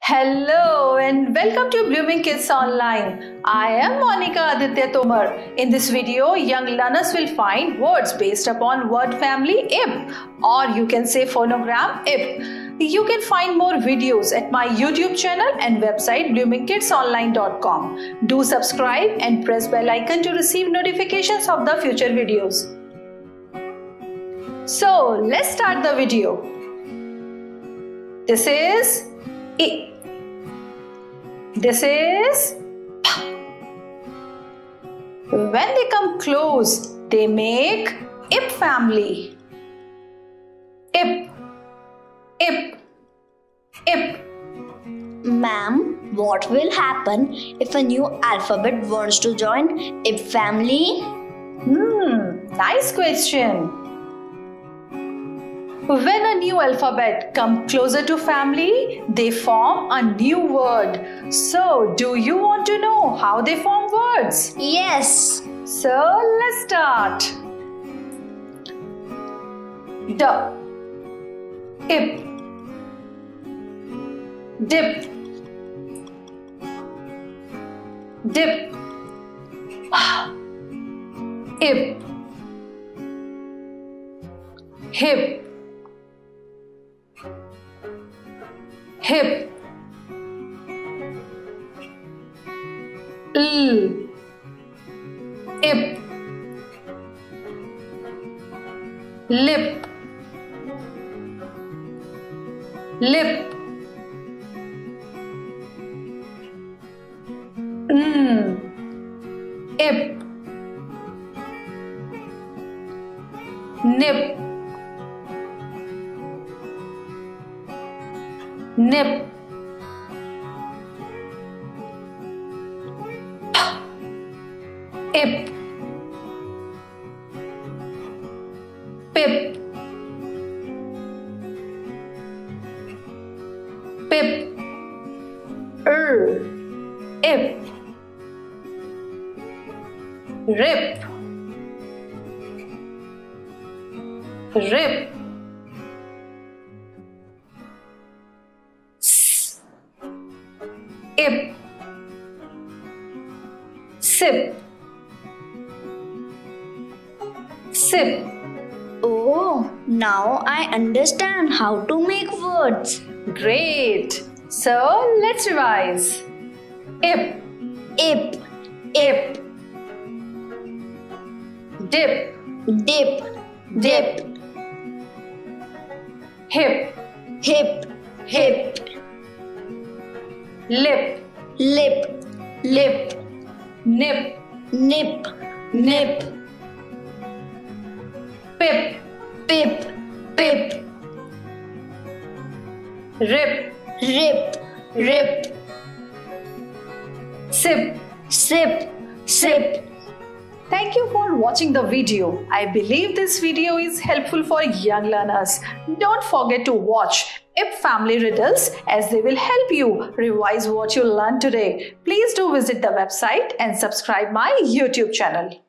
Hello and welcome to Blooming Kids Online. I am Monika Aditya Tomar. In this video, young learners will find words based upon word family IP or you can say phonogram IP. You can find more videos at my YouTube channel and website bloomingkidsonline.com. Do subscribe and press bell icon to receive notifications of the future videos. So let's start the video. This is I. This is P. When they come close, they make IP family. IP, IP, IP. Ma'am, what will happen if a new alphabet wants to join IP family? Hmm, nice question. When a new alphabet come closer to family, they form a new word. So, do you want to know how they form words? Yes. So, let's start. D. Ip. Dip. Dip. Ip. Hip. Hip. L. Ip. Lip. Lip. Mm ip nip. Ip. Pip. Pip. Er. Ip. Rip. Rip ip sip. Sip. Oh, now I understand how to make words. great. So let's revise. Ip. Ip, ip. Dip. Dip, dip, hip. Hip, hip, lip. Lip, lip, nip. Nip, nip, pip. Pip, pip, rip. Rip, rip, sip. Sip, sip. Thank you for watching the video. I believe this video is helpful for young learners. Don't forget to watch IP Family Riddles as they will help you revise what you learned today. Please do visit the website and subscribe my YouTube channel.